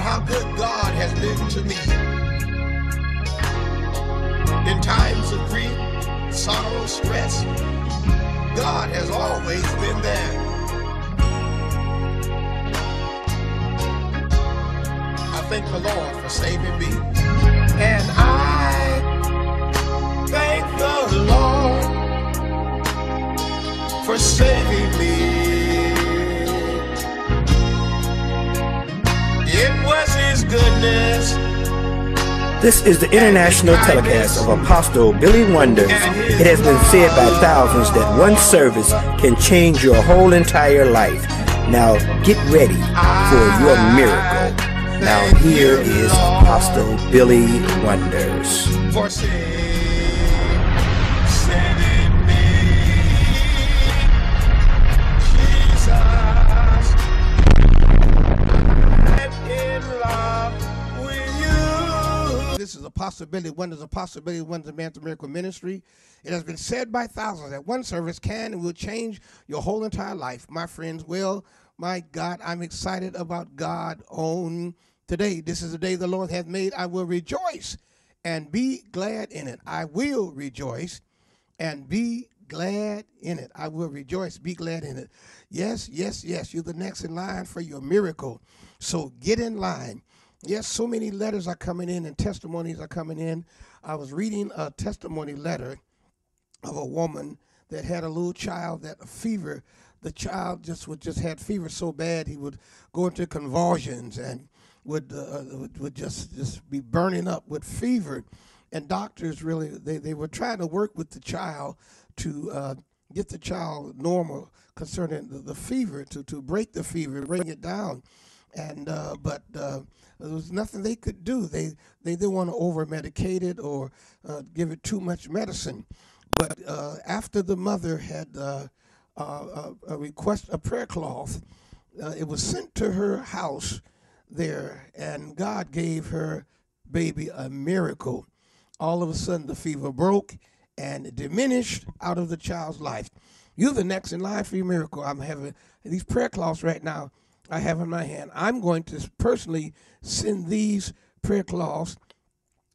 how good God has been to me. In times of grief, sorrow, stress, God has always been there. I thank the Lord for saving me. And I thank the Lord for saving me. His. This is the international telecast of Apostle Billy Wonders. It has been said by thousands that one service can change your whole entire life. Now get ready for your miracle. Now here is Apostle Billy Wonders. Possibility. One is a possibility. One is a man to miracle ministry. It has been said by thousands that one service can and will change your whole entire life, my friends. Well, my God, I'm excited about God on today. This is the day the Lord hath made. I will rejoice and be glad in it. I will rejoice and be glad in it. I will rejoice, be glad in it. Yes, yes, yes. You're the next in line for your miracle. So get in line. Yes, so many letters are coming in and testimonies are coming in. I was reading a testimony letter of a woman that had a little child that a fever. The child just would just had fever so bad he would go into convulsions and would uh, would, would just just be burning up with fever. And doctors really they, they were trying to work with the child to uh, get the child normal concerning the, the fever to to break the fever, bring it down. And uh, but uh, there was nothing they could do. They they didn't want to over medicate it or uh, give it too much medicine. But uh, after the mother had uh, uh, a request a prayer cloth, it was sent to her house there, and God gave her baby a miracle. All of a sudden, the fever broke and diminished out of the child's life. You're the next in line for your miracle. I'm having these prayer cloths right now. I have in my hand. I'm going to personally send these prayer cloths.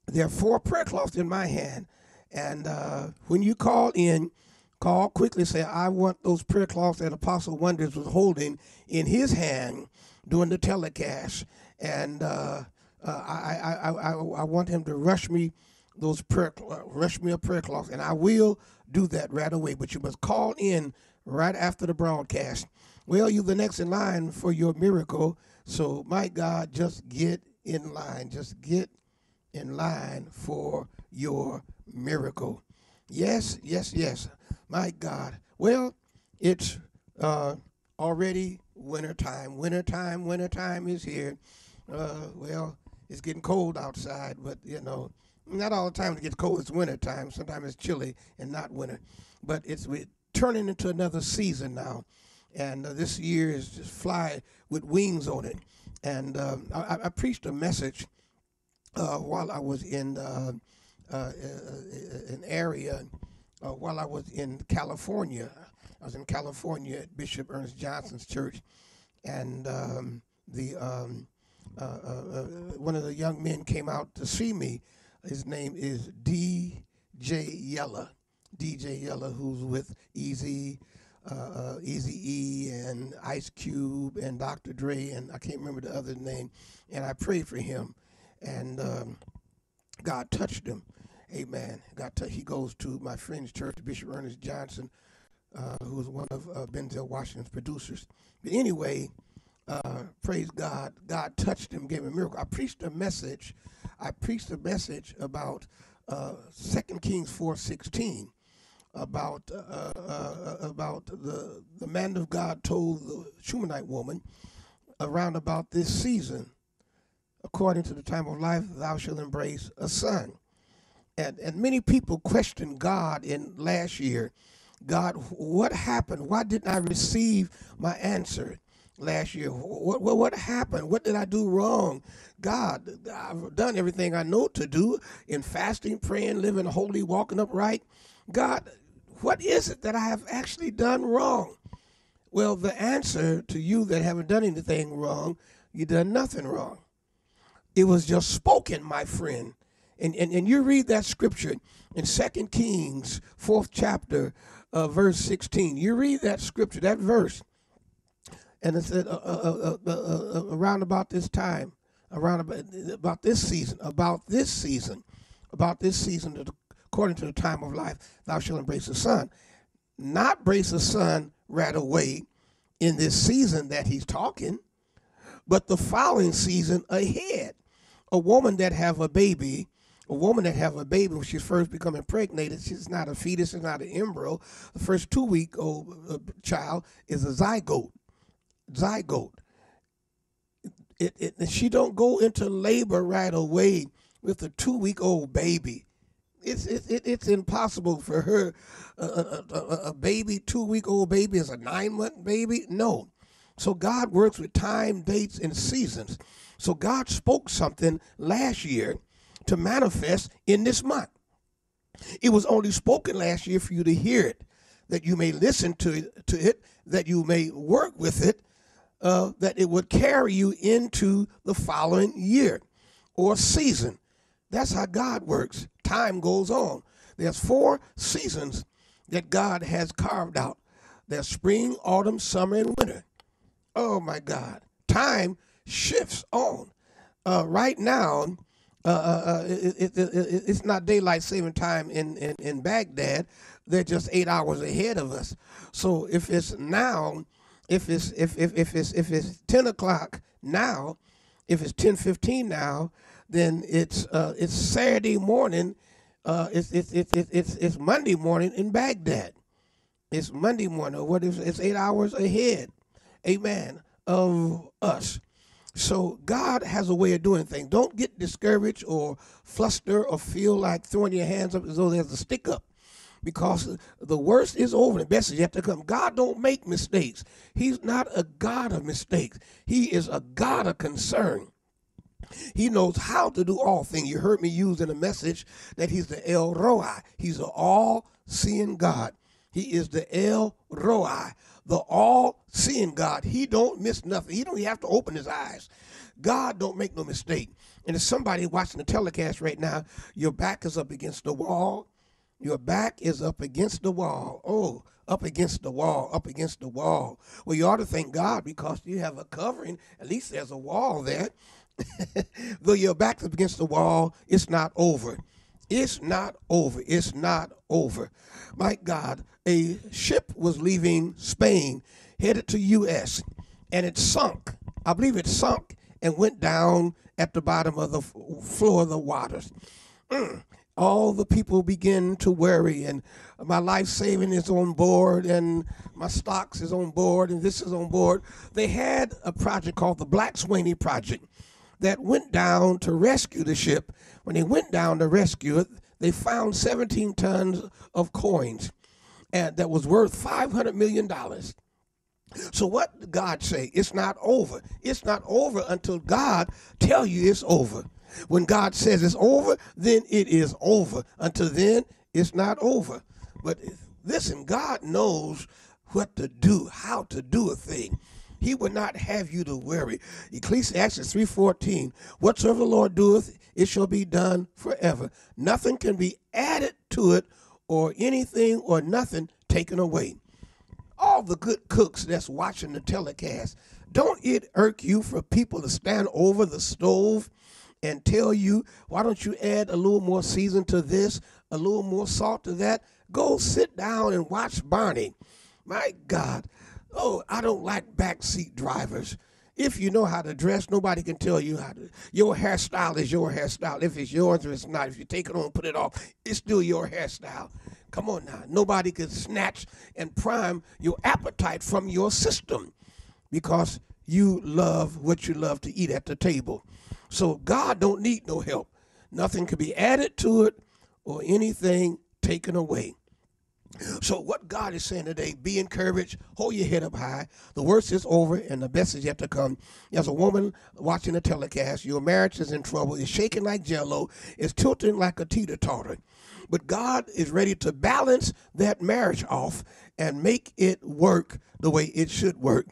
There are four prayer cloths in my hand, and uh, when you call in, call quickly. Say, I want those prayer cloths that Apostle Wonders was holding in his hand during the telecast, and uh, uh, I, I, I, I, want him to rush me those prayer, rush me a prayer cloth, and I will do that right away. But you must call in right after the broadcast. Well, you're the next in line for your miracle. So, my God, just get in line. Just get in line for your miracle. Yes, yes, yes. My God. Well, it's uh, already winter time. Winter time, winter time is here. Uh, well, it's getting cold outside, but you know, not all the time it gets cold. It's winter time. Sometimes it's chilly and not winter, but it's we're turning into another season now, and uh, this year is just fly with wings on it. And um, I, I preached a message uh, while I was in uh, uh, an area uh, while I was in California. I was in California at Bishop Ernest Johnson's church, and um, the um, uh, uh, uh, one of the young men came out to see me. His name is D.J. Yella. DJ Yella, who's with Eazy, uh, Easy E, and Ice Cube, and Dr. Dre, and I can't remember the other name. And I prayed for him, and um, God touched him. Amen. God, t- he goes to my friend's church, Bishop Ernest Johnson, uh, who was one of uh, Denzel Washington's producers. But anyway, uh, praise God. God touched him, gave him a miracle. I preached a message. I preached a message about uh, 2 Kings four sixteen, about uh, uh, about the the man of God told the Shunammite woman around about this season, according to the time of life, thou shalt embrace a son. And and many people questioned God in last year. God, what happened? Why didn't I receive my answer? last year. What, what what happened? What did I do wrong? God, I've done everything I know to do in fasting, praying, living holy, walking upright. God, what is it that I have actually done wrong? Well, the answer to you that haven't done anything wrong, you done nothing wrong. It was just spoken, my friend. And, and, and you read that scripture in Second Kings, fourth chapter, uh, verse 16. You read that scripture, that verse, and it said uh, uh, uh, uh around about this time, around about, about this season, about this season, about this season, according to the time of life, thou shalt embrace the son. Not brace the son right away in this season that he's talking, but the following season ahead. A woman that have a baby, a woman that have a baby when she's first become impregnated, she's not a fetus, it's not an embryo. The first two week old uh, child is a zygote. Zygote. It, it, she don't go into labor right away with a two week old baby. It's, it, it, it's impossible for her. A, a, a baby, two week old baby, is a nine month baby. No. So God works with time, dates, and seasons. So God spoke something last year to manifest in this month. It was only spoken last year for you to hear it, that you may listen to it, to it that you may work with it, uh, that it would carry you into the following year or season. That's how God works. Time goes on. There's four seasons that God has carved out. There's spring, autumn, summer, and winter. Oh my God. Time shifts on. Uh, right now, uh, uh, uh it, it, it, it's not daylight saving time in, in, in Baghdad. They're just eight hours ahead of us. So if it's now, if it's if, if, if it's if it's ten o'clock now, if it's ten fifteen now, then it's uh, it's Saturday morning. Uh, it's, it's it's it's it's Monday morning in Baghdad. It's Monday morning. What if it's eight hours ahead? Amen. Of us. So God has a way of doing things. Don't get discouraged or fluster or feel like throwing your hands up as though there's a stick up. Because the worst is over, the best is yet to come. God don't make mistakes. He's not a God of mistakes. He is a God of concern. He knows how to do all things. You heard me use in a message that he's the El Roi. He's an all-seeing God. He is the El Roi, the all-seeing God. He don't miss nothing. He don't have to open his eyes. God don't make no mistake. And if somebody watching the telecast right now, your back is up against the wall. Your back is up against the wall. Oh, up against the wall, up against the wall. Well, you ought to thank God because you have a covering. At least there's a wall there. Though your back is against the wall, it's not over. It's not over. It's not over. My God, a ship was leaving Spain, headed to U.S., and it sunk. I believe it sunk and went down at the bottom of the floor of the waters. Mm. All the people begin to worry, and my life saving is on board, and my stocks is on board, and this is on board. They had a project called the Black Swaney Project that went down to rescue the ship. When they went down to rescue it, they found 17 tons of coins and that was worth 500 million dollars. So what did God say? It's not over. It's not over until God tell you it's over. When God says it's over, then it is over. Until then, it's not over. But listen, God knows what to do, how to do a thing. He would not have you to worry. Ecclesiastes 3.14, Whatsoever the Lord doeth, it shall be done forever. Nothing can be added to it or anything or nothing taken away. All the good cooks that's watching the telecast, don't it irk you for people to stand over the stove and tell you, why don't you add a little more season to this, a little more salt to that? Go sit down and watch Barney. My God. Oh, I don't like backseat drivers. If you know how to dress, nobody can tell you how to. Your hairstyle is your hairstyle. If it's yours or it's not, if you take it on, put it off, it's still your hairstyle. Come on now. Nobody can snatch and prime your appetite from your system because you love what you love to eat at the table. So God don't need no help. Nothing can be added to it or anything taken away. So, what God is saying today, be encouraged, hold your head up high. The worst is over and the best is yet to come. As a woman watching the telecast, your marriage is in trouble, it's shaking like jello, it's tilting like a teeter totter. But God is ready to balance that marriage off and make it work the way it should work.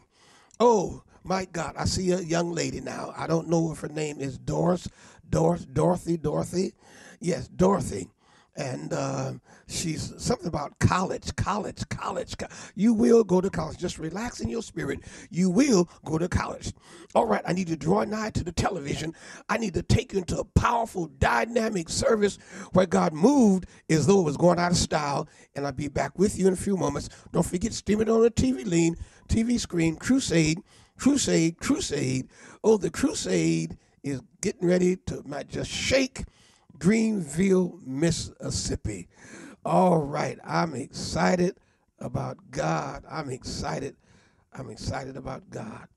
Oh, My God, I see a young lady now. I don't know if her name is Doris, Doris, Dorothy, Dorothy. Yes, Dorothy. And uh, she's something about college, college, college. You will go to college. Just relax in your spirit. You will go to college. All right, I need to draw nigh to the television. I need to take you into a powerful, dynamic service where God moved as though it was going out of style. And I'll be back with you in a few moments. Don't forget, stream it on the TV lean, TV screen, Crusade, Crusade, Crusade. Oh, the Crusade is getting ready to not just shake Greenville, Mississippi. All right, I'm excited about God. I'm excited. I'm excited about God.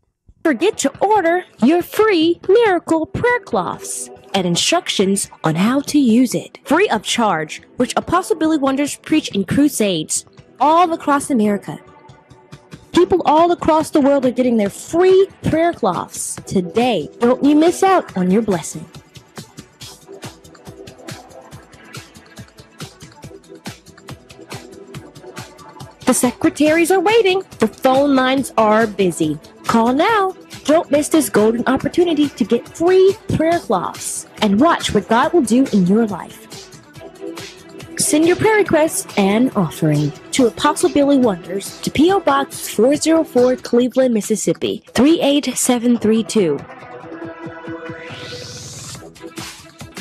Forget to order your free miracle prayer cloths and instructions on how to use it. Free of charge, which Apostle Billy Wonders preach in crusades all across America. People all across the world are getting their free prayer cloths today. Don't you miss out on your blessing. The secretaries are waiting. The phone lines are busy. Call now. Don't miss this golden opportunity to get free prayer cloths and watch what God will do in your life. Send your prayer requests and offering to Apostle Billy Wonders to P.O. Box 404 Cleveland, Mississippi 38732.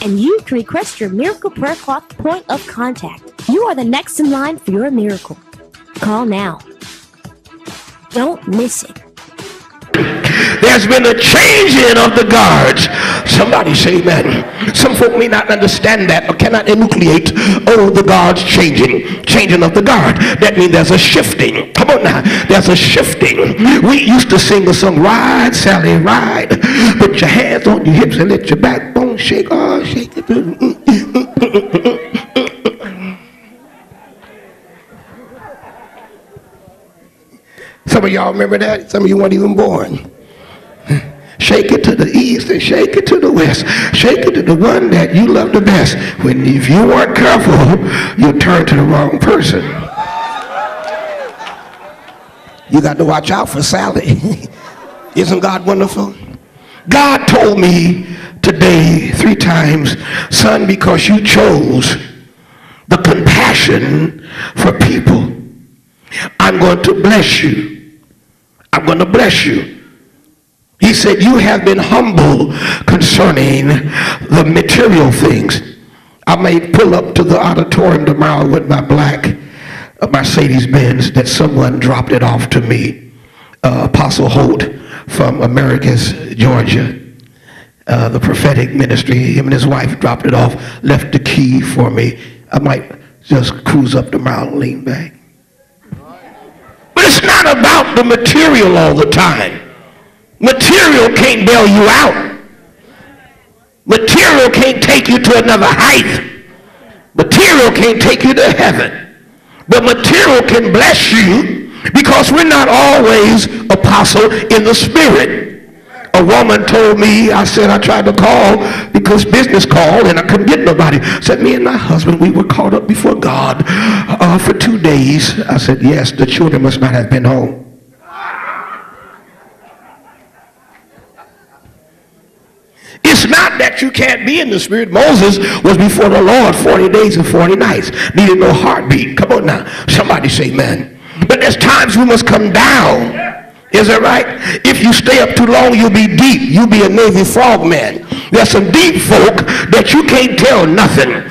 And you can request your miracle prayer cloth point of contact. You are the next in line for your miracle. Call now. Don't miss it. There's been a changing of the guards. Somebody say amen. Some folk may not understand that or cannot enucleate, oh, the guards changing. Changing of the guard. That means there's a shifting. Come on now. There's a shifting. We used to sing the song, Ride, Sally, ride. Put your hands on your hips and let your backbone shake. Oh, shake it. Mm, mm, mm, Some of y'all remember that. Some of you weren't even born. Shake it to the east and shake it to the west. Shake it to the one that you love the best. When if you weren't careful, you'll turn to the wrong person. You got to watch out for Sally. Isn't God wonderful? God told me today three times, son, because you chose the compassion for people, I'm going to bless you. I'm going to bless you. He said, You have been humble concerning the material things. I may pull up to the auditorium tomorrow with my black uh, Mercedes Benz that someone dropped it off to me. Uh, Apostle Holt from Americus, Georgia. Uh, the prophetic ministry, him and his wife dropped it off, left the key for me. I might just cruise up tomorrow and lean back. Not about the material all the time. Material can't bail you out. Material can't take you to another height. Material can't take you to heaven. But material can bless you because we're not always apostle in the spirit. A woman told me, I said I tried to call because business called and I couldn't get nobody. Said me and my husband, we were caught up before God uh, for two days. I said, yes, the children must not have been home. It's not that you can't be in the spirit. Moses was before the Lord 40 days and 40 nights. Needed no heartbeat. Come on now. Somebody say, man. But there's times we must come down is that right? If you stay up too long, you'll be deep. You'll be a Navy frogman. There's some deep folk that you can't tell nothing.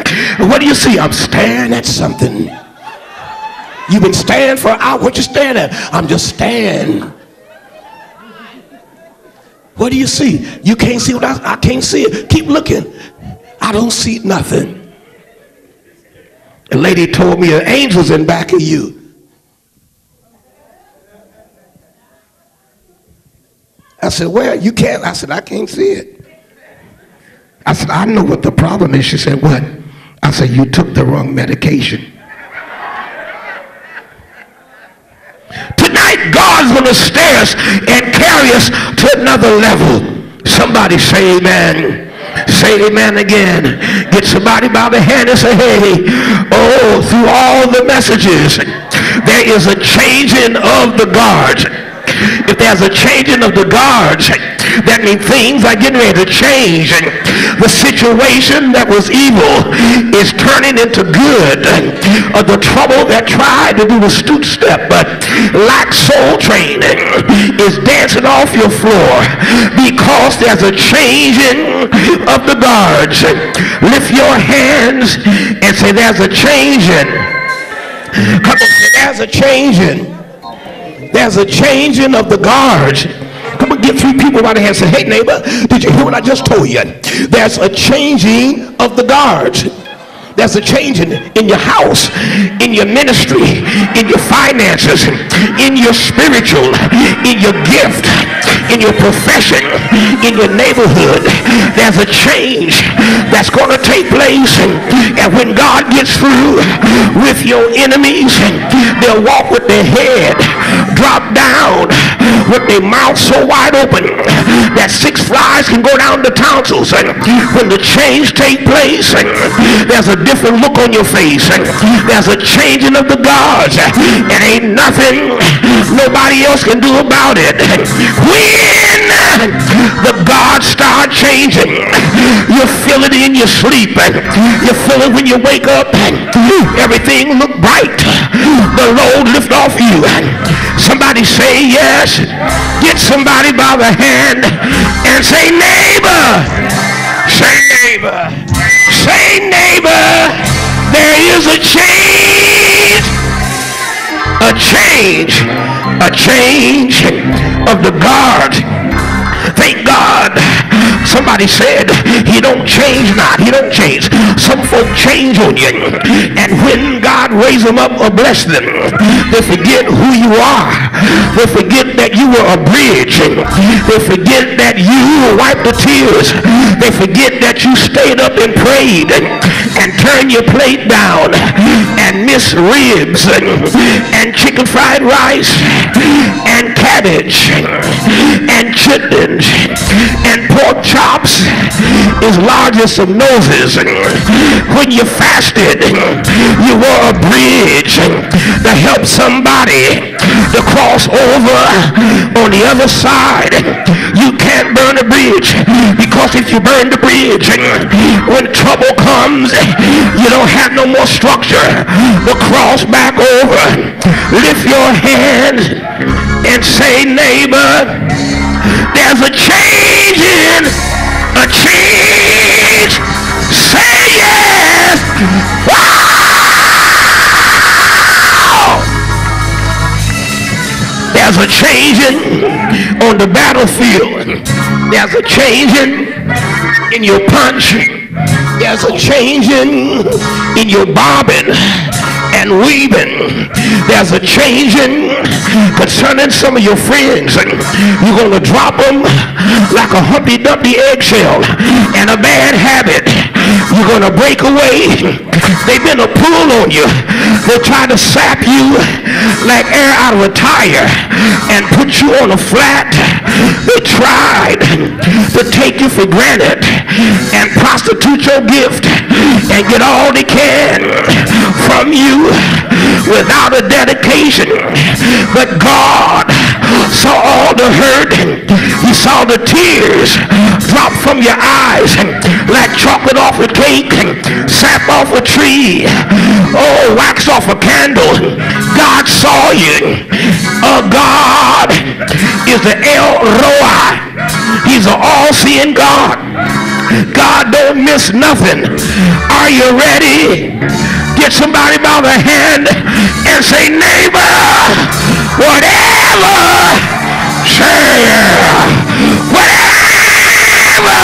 What do you see? I'm staring at something. You've been staring for an hour. What you staring at? I'm just staring. What do you see? You can't see what I, I can't see it. Keep looking. I don't see nothing. A lady told me an angel's in back of you. I said, well, you can't. I said, I can't see it. I said, I know what the problem is. She said, what? I said, you took the wrong medication. Tonight, God's going to stay us and carry us to another level. Somebody say amen. Say amen again. Get somebody by the hand and say, hey, oh, through all the messages, there is a changing of the guards. If there's a changing of the guards, that means things are getting ready to change. The situation that was evil is turning into good. the trouble that tried to do the stoop step but lack soul training is dancing off your floor because there's a changing of the guards. Lift your hands and say there's a changing. Come on, there's a changing. There's a changing of the guards. Come on, get three people the hand and say, hey neighbor, did you hear what I just told you? There's a changing of the guards. There's a change in, in your house, in your ministry, in your finances, in your spiritual, in your gift, in your profession, in your neighborhood. There's a change that's going to take place. And when God gets through with your enemies, they'll walk with their head dropped down with their mouth so wide open that six flies can go down the tonsils. And when the change take place, and there's a different look on your face. and There's a changing of the guards. And ain't nothing nobody else can do about it. The guards start changing, you feel it in your sleep. You feel it when you wake up. Everything look bright. The load lift off you. Somebody say yes. Get somebody by the hand and say neighbor. Say neighbor. Say neighbor. There is a change. A change. A change of the guard. Thank God Somebody said he don't change not. He don't change. Some folk change on you. And when God raise them up or bless them, they forget who you are. They forget that you were a bridge. They forget that you wiped the tears. They forget that you stayed up and prayed and, turned your plate down and miss ribs and, and chicken fried rice and cabbage and chitlins and pork chops is large as some noses. When you fasted, you were a bridge to help somebody to cross over on the other side. You can't burn a bridge because if you burn the bridge, when trouble comes, you don't have no more structure to cross back over. Lift your hand and say, neighbor, there's a change in a change. Say yes. Wow. There's a changing on the battlefield. There's a changing in your punch. There's a changing in your bobbing and weaving. There's a changing concerning some of your friends. You're going to drop them like a Humpty Dumpty eggshell and a bad habit. You're going to break away. They've been a pull on you. They're trying to sap you like air out of a tire and put you on a flat. They tried to take you for granted and prostitute your gift and get all they can from you without a dedication. But God saw all the hurt. He saw the tears drop from your eyes like chocolate off a cake, sap off a tree, oh, wax off a candle. God saw you. Oh, God is the El Roi. He's an all-seeing God. God don't miss nothing. Are you ready? Get somebody by the hand and say, neighbor, whatever, say, whatever,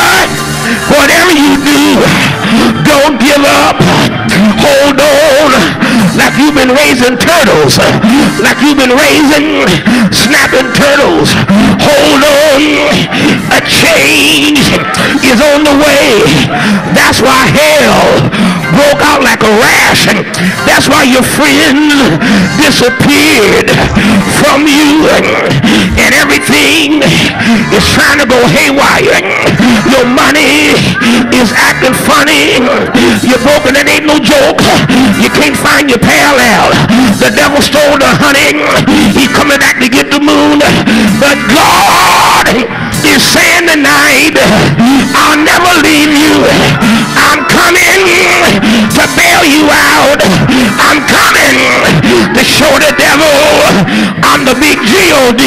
whatever you do, don't give up. Hold on like you've been raising turtles, like you've been raising snapping turtles. Hold on, a change is on the way. That's why hell broke out like a rash. And that's why your friends disappeared from you. And everything is trying to go haywire. Your money is acting funny. You're broken, it ain't no joke. You can't find your parallel. The devil stole the honey. He's coming back to get the moon. But God is saying tonight, I'll never leave you. I'm coming to bail you out. I'm coming to show the devil I'm the big G-O-D.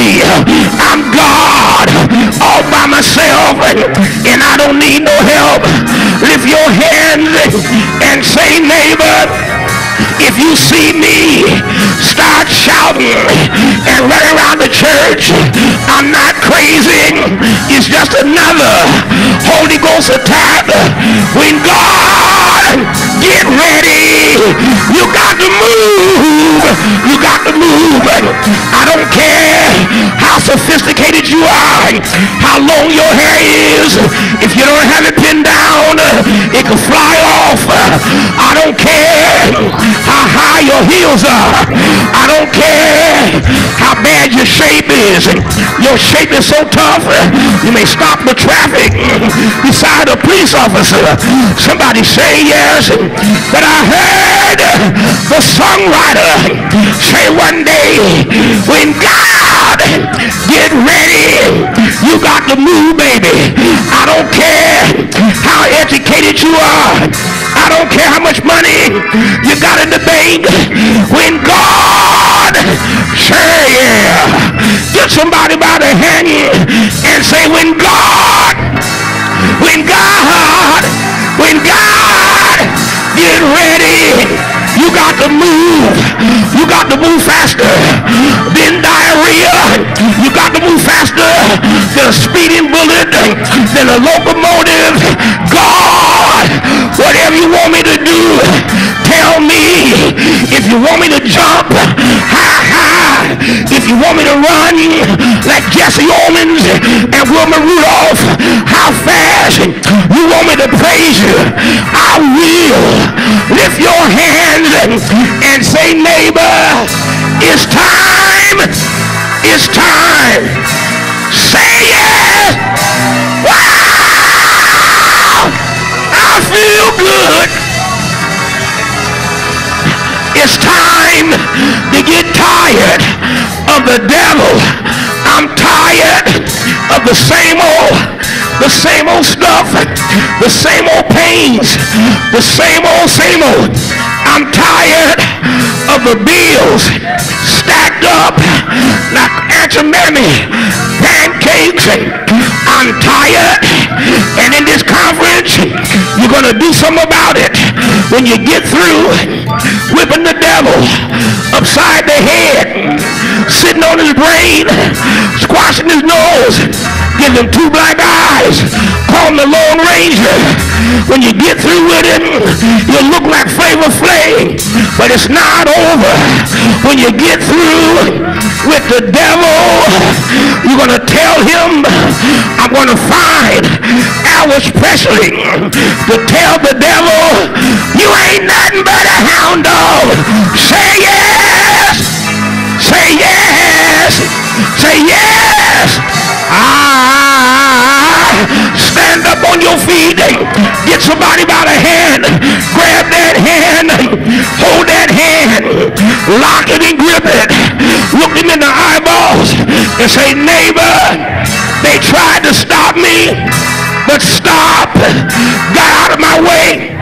I'm God all by myself and I don't need no help. Lift your hands and say, neighbor, if you see me start shouting and running around the church, I'm not crazy. It's just another Holy Ghost attack. When God get ready, you got to move. You got to move. I don't care how sophisticated you are, how long your hair is. If you don't have it pinned down, it can fly off. I don't care how high your heels are. I don't care how bad your shape is. Your shape is so tough, you may stop the traffic beside a police officer. Somebody say yes. But I heard the songwriter say one day, when God get ready, you got to move, baby. I don't care how educated you are. I don't care how much money you got in the bank. When God, say yeah. Get somebody by the hand and say, when God, to move. You got to move faster than diarrhea. You got to move faster than a speeding bullet, than a locomotive. God Whatever you want me to do, tell me. If you want me to jump, high, high. If you want me to run like Jesse Owens and Wilma Rudolph, how fast you want me to praise you, I will. Lift your hands and say, neighbor, it's time. It's time. Say yes. It's time to get tired of the devil. I'm tired of the same old, the same old stuff, the same old pains, the same old, same old. I'm tired of the bills stacked up like Mammy pancakes. I'm tired. And in this conference, you're going to do something about it. When you get through whipping the devil upside the head, sitting on his brain, squashing his nose, giving him two black eyes, call him the Lone Ranger. When you get through with him, you look like Flavor Flav, but it's not over. When you get through with the devil, you're going to tell him, I'm going to find Elvis Presley to tell the devil, you ain't nothing but a hound dog. Say yes. Say yes. Say yes. Ah, stand up on your feet. Get somebody by the hand. Grab that hand. Hold that hand. Lock it and grip it. Look him in the eyeballs and say, neighbor, they tried to stop me, but stop. Got out of my way.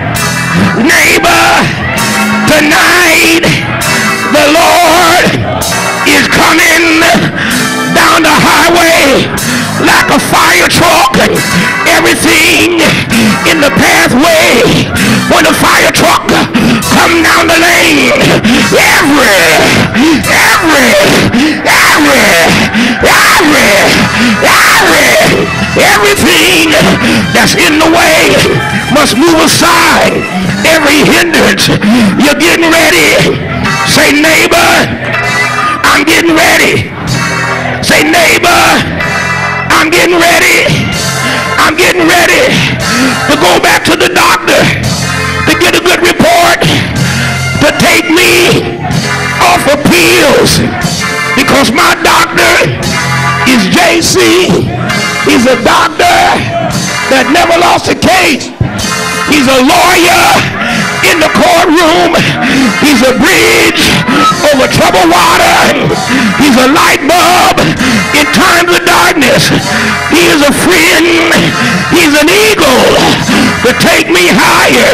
Neighbor, tonight the Lord is coming down the highway like a fire truck. Everything in the pathway when the fire truck come down the lane. Every, every, every, every, every, everything that's in the way must move aside. Every hindrance, you're getting ready. Say, neighbor, to go back to the doctor to get a good report to take me off of pills because my doctor is JC. He's a doctor that never lost a case. He's a lawyer in the courtroom. He's a bridge over troubled water. He's a light bulb in times of he is a friend. He's an eagle to take me higher.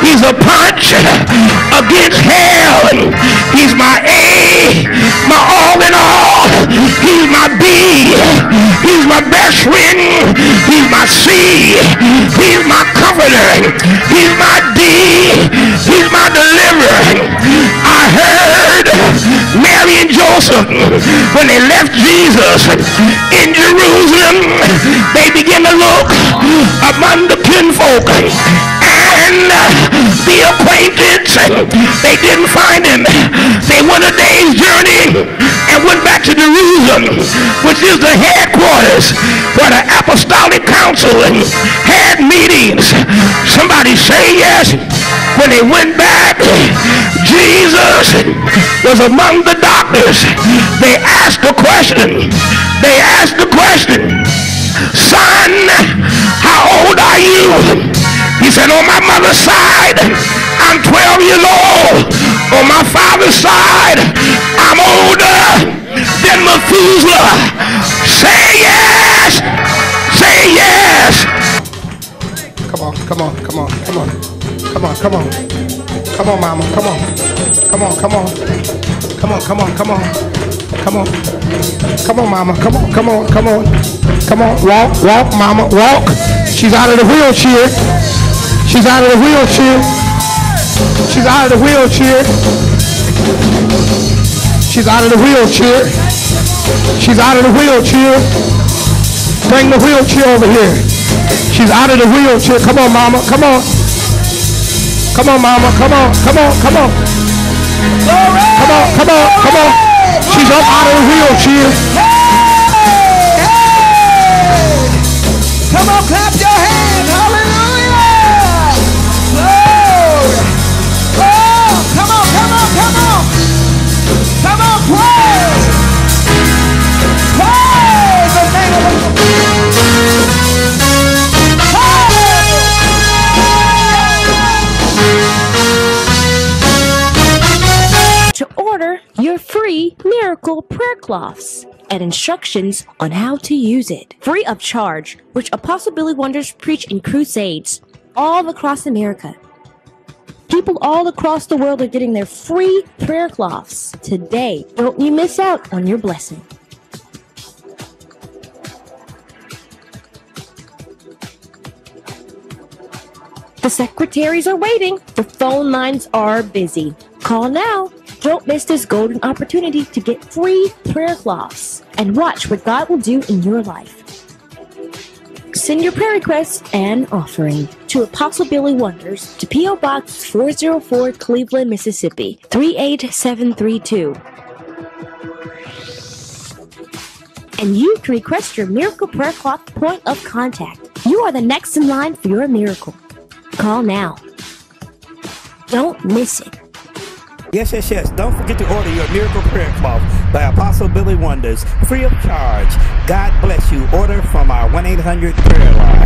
He's a punch against hell. He's my A, my all in all. He's my B. He's my best friend. He's my C. He's my comforter. He's my D. He's my deliverer. I heard Mary and Joseph when they left Jesus in Jerusalem. They began to look among the kinfolk and uh, the acquaintance. They didn't find him. They went a day's journey and went back to Jerusalem, which is the headquarters where the apostolic council had meetings. Somebody say yes. When they went back, Jesus was among the doctors. They asked a question. They asked the question, son, you? He said, on my mother's side, I'm 12 years old. On my father's side, I'm older than Methuselah. Say yes. Say yes. Come on, come on, come on, come on. Come on, come on. Come on, mama. Come on. Come on, come on. Come on, come on, come on. Come on. Come on, mama. Come on, come on, come on. Come on. Walk, walk, mama. Walk. She's out of the wheelchair. She's out of the wheelchair. She's out of the wheelchair. She's out of the wheelchair. She's out of the wheelchair. Bring the wheelchair over here. She's out of the wheelchair. Come on, mama. Come on. Come on, mama. Come on. Come on. Come on. Come on. Come on. Come on. She's up out of the wheelchair. Come on, clap your prayer cloths and instructions on how to use it free of charge which apostle billy wonders preach in crusades all across america people all across the world are getting their free prayer cloths today don't you miss out on your blessing The secretaries are waiting. The phone lines are busy. Call now. Don't miss this golden opportunity to get free prayer cloths and watch what God will do in your life. Send your prayer requests and offering to Apostle Billy Wonders to P.O. Box 404 Cleveland, Mississippi 38732. And you can request your miracle prayer cloth point of contact. You are the next in line for your miracle. Call now. Don't miss it. Yes, yes, yes. Don't forget to order your miracle prayer cloth by Apostle Billy Wonders, free of charge. God bless you. Order from our 1 800 prayer line.